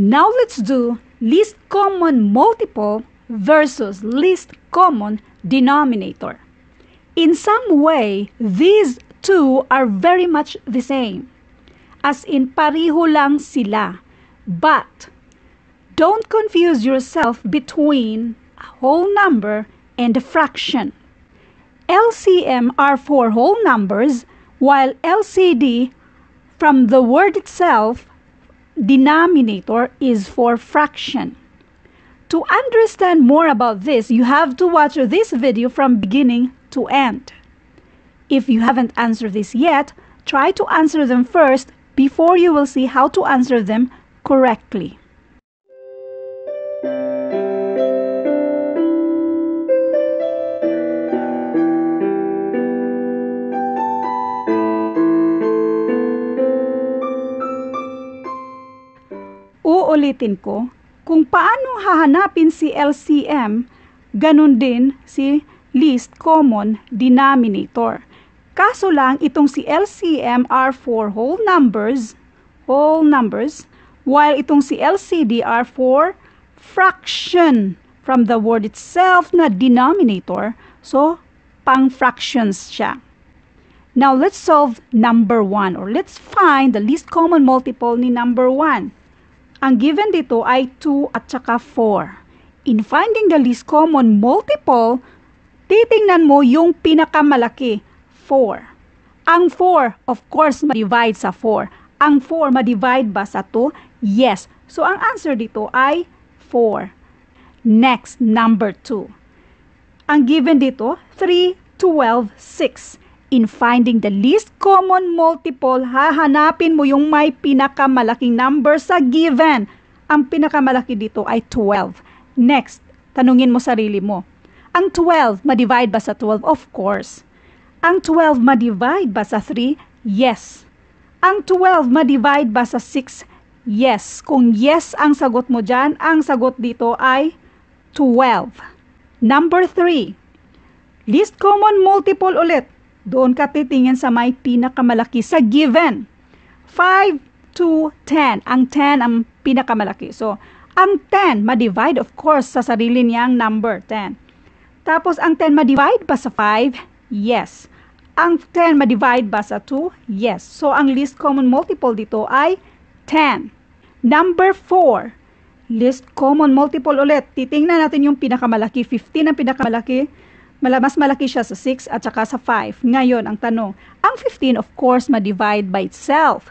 Now let's do least common multiple versus least common denominator. In some way, these two are very much the same. As in, pariho lang sila. But, don't confuse yourself between a whole number and a fraction. LCM are for whole numbers, while LCD, from the word itself, denominator is for fraction. To understand more about this, you have to watch this video from beginning to end. If you haven't answered this yet, try to answer them first before you will see how to answer them correctly. Uulitin ko, kung paano hahanapin si LCM, ganun din si least common denominator. Kaso lang, itong si LCM are for whole numbers, whole numbers, while itong si LCD are for fraction from the word itself na denominator. So, pang fractions siya. Now, let's solve number 1 or let's find the least common multiple ni number 1. Ang given dito ay 2 at saka 4. In finding the least common multiple, titingnan mo yung pinakamalaki, 4. Ang 4, of course, ma-divide sa 4. Ang 4, ma-divide ba sa 2? Yes. So, ang answer dito ay 4. Next, number 2. Ang given dito, 3, 12, 6. In finding the least common multiple, hahanapin mo yung may pinakamalaking number sa given. Ang pinakamalaki dito ay 12. Next, tanungin mo sarili mo. Ang 12, ma-divide ba sa 12? Of course. Ang 12, ma-divide ba sa 3? Yes. Ang 12, ma-divide ba sa 6? Yes. Kung yes ang sagot mo dyan, ang sagot dito ay 12. Number 3. Least common multiple ulit doon ka titingin sa may pinakamalaki sa given. 5 to 10. Ang 10 ang pinakamalaki. So, ang 10, ma-divide of course sa sarili niyang number, 10. Tapos, ang 10 ma-divide ba sa 5? Yes. Ang 10 ma-divide ba sa 2? Yes. So, ang least common multiple dito ay 10. Number 4. Least common multiple ulit. Titingnan natin yung pinakamalaki. 15 ang pinakamalaki mas malaki siya sa 6 at saka sa 5. Ngayon, ang tanong, ang 15 of course ma-divide by itself.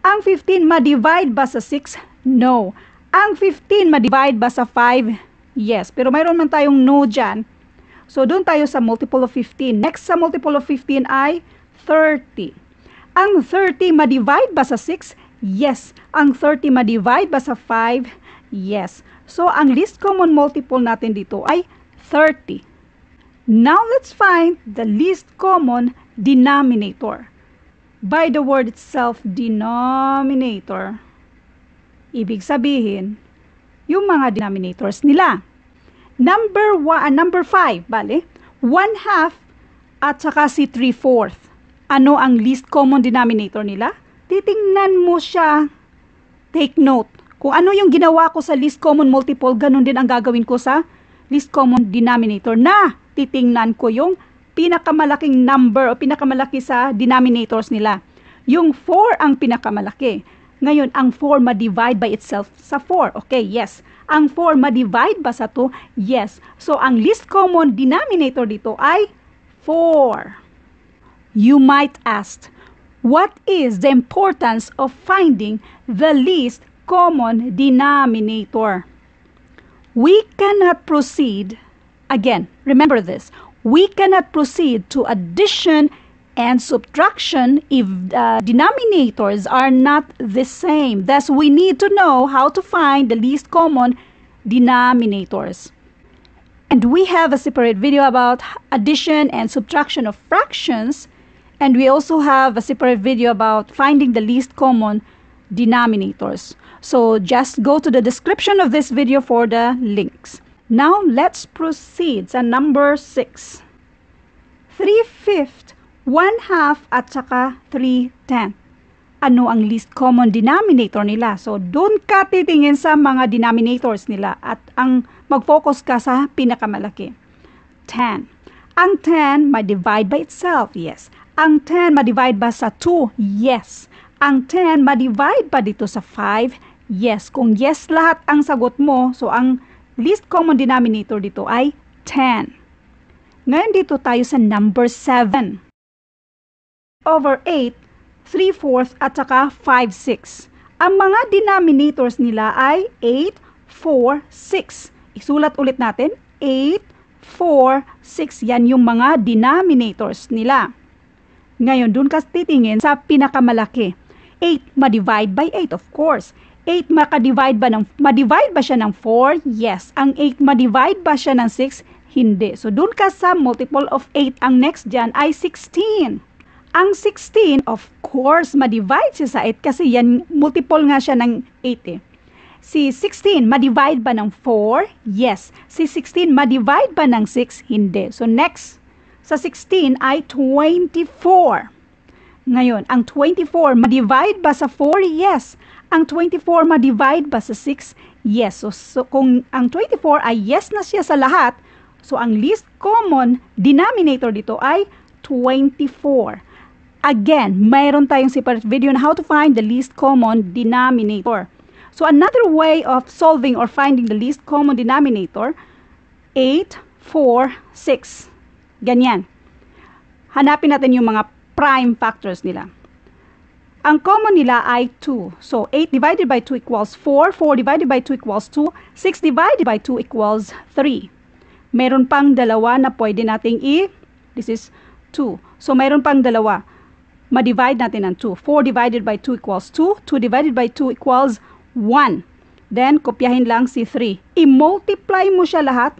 Ang 15 ma-divide ba sa 6? No. Ang 15 ma-divide ba sa 5? Yes. Pero mayroon man tayong no dyan. So, doon tayo sa multiple of 15. Next sa multiple of 15 ay 30. Ang 30 ma-divide ba sa 6? Yes. Ang 30 ma-divide ba sa 5? Yes. So, ang least common multiple natin dito ay 30. Now let's find the least common denominator. By the word itself, denominator, ibig sabihin, yung mga denominators nila. Number 1, uh, number 5, bale, 1 half at saka si 3 fourth. Ano ang least common denominator nila? Titingnan mo siya. Take note. Kung ano yung ginawa ko sa least common multiple, ganun din ang gagawin ko sa least common denominator na titingnan ko yung pinakamalaking number o pinakamalaki sa denominators nila. Yung 4 ang pinakamalaki. Ngayon, ang 4 ma-divide by itself sa 4. Okay, yes. Ang 4 ma-divide ba sa 2? Yes. So, ang least common denominator dito ay 4. You might ask, what is the importance of finding the least common denominator? We cannot proceed Again, remember this. We cannot proceed to addition and subtraction if uh, denominators are not the same. Thus, we need to know how to find the least common denominators. And we have a separate video about addition and subtraction of fractions. And we also have a separate video about finding the least common denominators. So just go to the description of this video for the links. Now, let's proceed sa number 6. 3 fifth, 1 half, at saka 3 tenth. ano ang least common denominator nila. So, doon ka titingin sa mga denominators nila at ang mag-focus ka sa pinakamalaki. 10. Ang 10 ma-divide by itself, yes. Ang 10 ma-divide ba sa 2? Yes. Ang 10 ma-divide ba dito sa 5? Yes. Kung yes lahat ang sagot mo, so ang least common denominator dito ay 10. Ngayon dito tayo sa number 7. Over 8 3-4 at saka 5-6. Ang mga denominators nila ay 8, 4, 6. Isulat ulit natin, 8, 4, 6. Yan yung mga denominators nila. Ngayon, dun ka titingin sa pinakamalaki. 8, ma-divide by 8, of course. 8, maka-divide ba, ng, ma-divide ba siya ng 4? Yes. Ang 8, ma-divide ba siya ng 6? Hindi. So, dun ka sa multiple of 8. Ang next dyan ay 16. Ang 16, of course, ma-divide siya sa 8 kasi yan, multiple nga siya ng 8 eh. Si 16, ma-divide ba ng 4? Yes. Si 16, ma-divide ba ng 6? Hindi. So next, sa 16 ay 24. Ngayon, ang 24, ma-divide ba sa 4? Yes. Ang 24, ma-divide ba sa 6? Yes. So, so kung ang 24 ay yes na siya sa lahat, so ang least common denominator dito ay 24. Again, mayroon tayong separate video on how to find the least common denominator. So another way of solving or finding the least common denominator, 8, 4, 6. Ganyan. Hanapin natin yung mga prime factors nila. Ang common nila ay 2. So 8 divided by 2 equals 4, 4 divided by 2 equals 2, 6 divided by 2 equals 3. Meron pang dalawa na pwede nating i, this is 2. So meron pang dalawa ma-divide natin ng 2. 4 divided by 2 equals 2. 2 divided by 2 equals 1. Then, kopyahin lang si 3. I-multiply mo siya lahat.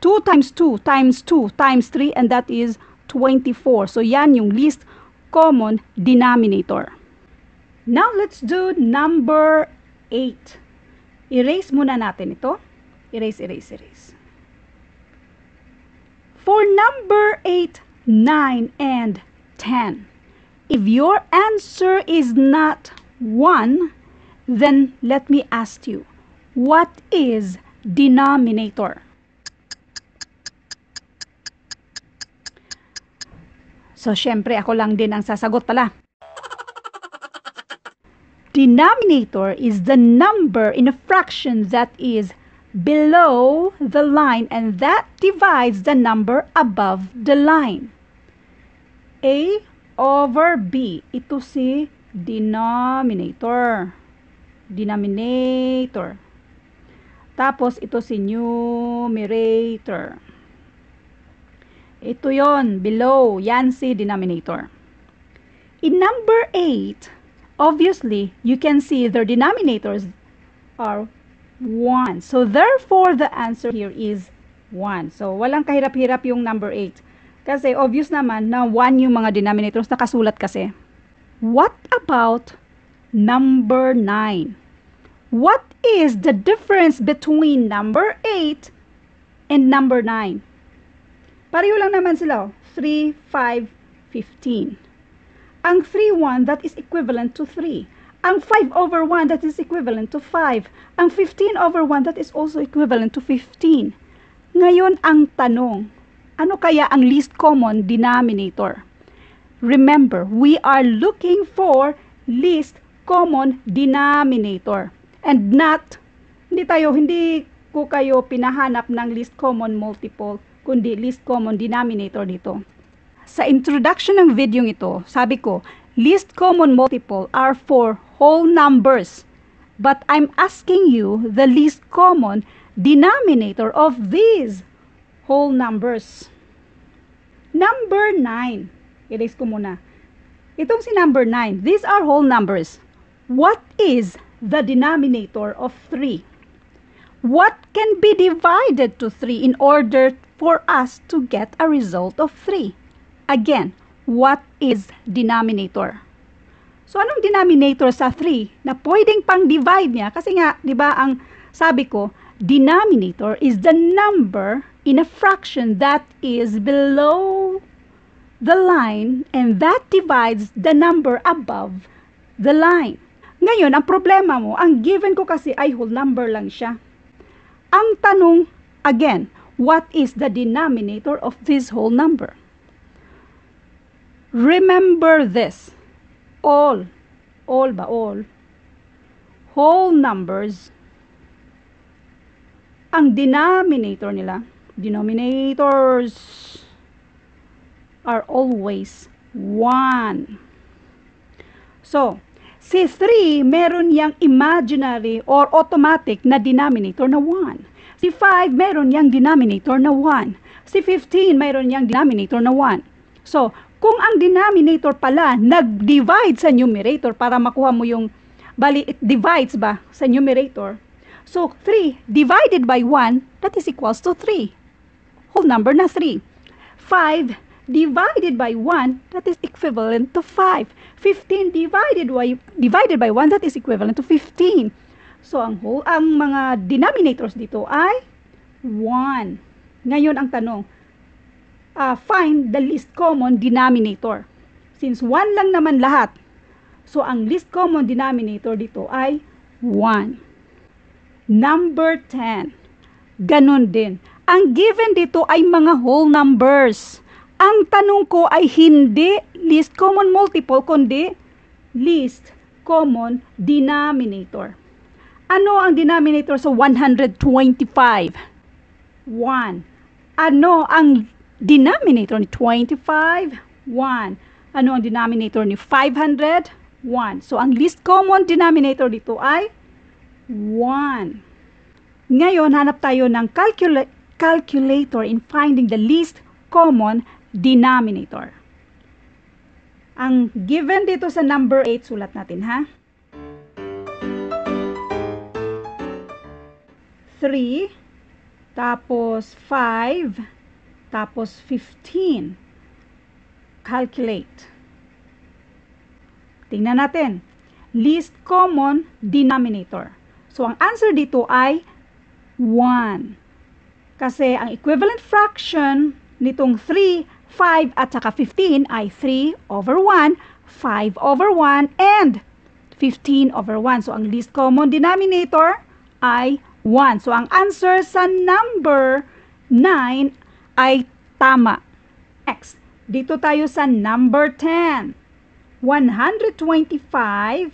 2 times 2 times 2 times 3 and that is 24. So, yan yung least common denominator. Now, let's do number 8. Erase muna natin ito. Erase, erase, erase. For number 8, 9, and 10. If your answer is not 1, then let me ask you, what is denominator? So, syempre, ako lang din ang sasagot pala. Denominator is the number in a fraction that is below the line and that divides the number above the line. A over B. Ito si denominator. Denominator. Tapos, ito si numerator. Ito yon below. Yan si denominator. In number 8, obviously, you can see their denominators are 1. So, therefore, the answer here is 1. So, walang kahirap-hirap yung number 8. Kasi obvious naman na 1 yung mga denominators nakasulat kasi. What about number 9? What is the difference between number 8 and number 9? Pareho lang naman sila. 3, 5, 15. Ang 3, 1, that is equivalent to 3. Ang 5 over 1, that is equivalent to 5. Ang 15 over 1, that is also equivalent to 15. Ngayon, ang tanong, ano kaya ang least common denominator? Remember, we are looking for least common denominator and not hindi tayo hindi ko kayo pinahanap ng least common multiple kundi least common denominator dito. Sa introduction ng video ito, sabi ko, least common multiple are for whole numbers. But I'm asking you the least common denominator of these whole numbers. Number 9. Erase ko muna. Itong si number 9. These are whole numbers. What is the denominator of 3? What can be divided to 3 in order for us to get a result of 3? Again, what is denominator? So, anong denominator sa 3 na pwedeng pang divide niya? Kasi nga, di ba, ang sabi ko, denominator is the number in a fraction that is below the line and that divides the number above the line. Ngayon, ang problema mo, ang given ko kasi ay whole number lang siya. Ang tanong, again, what is the denominator of this whole number? Remember this. All, all ba all, whole numbers, ang denominator nila, denominators are always 1. So, si 3, meron yang imaginary or automatic na denominator na 1. Si 5, meron yang denominator na 1. Si 15, meron yang denominator na 1. So, kung ang denominator pala nag-divide sa numerator para makuha mo yung, bali, it divides ba sa numerator. So, 3 divided by 1, that is equals to 3. Whole number na 3. 5 divided by 1, that is equivalent to 5. 15 divided by, divided by 1, that is equivalent to 15. So, ang whole, ang mga denominators dito ay 1. Ngayon, ang tanong, uh, find the least common denominator. Since 1 lang naman lahat, so ang least common denominator dito ay 1. Number 10. Ganon din. Ang given dito ay mga whole numbers. Ang tanong ko ay hindi least common multiple, kundi least common denominator. Ano ang denominator sa 125? 1. Ano ang denominator ni 25? 1. Ano ang denominator ni 500? 1. So, ang least common denominator dito ay 1. Ngayon, hanap tayo ng calcula calculator in finding the least common denominator. Ang given dito sa number 8, sulat natin ha. 3, tapos 5, tapos 15. Calculate. Tingnan natin. Least common denominator. So, ang answer dito ay 1. Kasi ang equivalent fraction nitong 3, 5 at saka 15 ay 3 over 1, 5 over 1, and 15 over 1. So, ang least common denominator ay 1. So, ang answer sa number 9 ay tama. X. Dito tayo sa number 10. 125,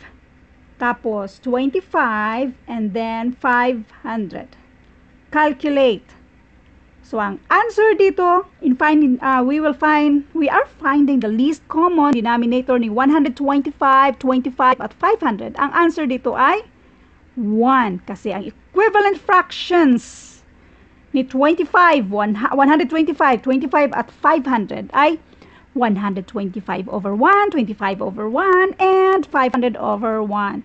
tapos 25, and then 500. Calculate. So, ang answer dito, in finding, uh, we will find, we are finding the least common denominator ni 125, 25, at 500. Ang answer dito ay 1. Kasi ang equivalent fractions ni 25, 125, 25 at 500 ay 125 over 1, 25 over 1, and 500 over 1.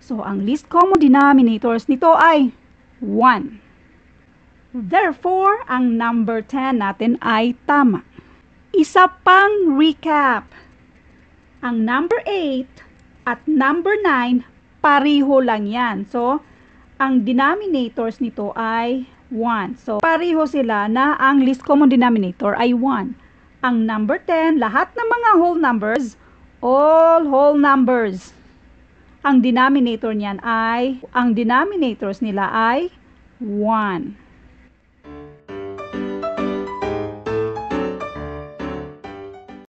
So, ang least common denominators nito ay 1. Therefore, ang number 10 natin ay tama. Isa pang recap. Ang number 8 at number 9, pariho lang yan. So, ang denominators nito ay 1. So, pareho sila na ang least common denominator ay 1. Ang number 10, lahat ng mga whole numbers, all whole numbers. Ang denominator niyan ay, ang denominators nila ay 1.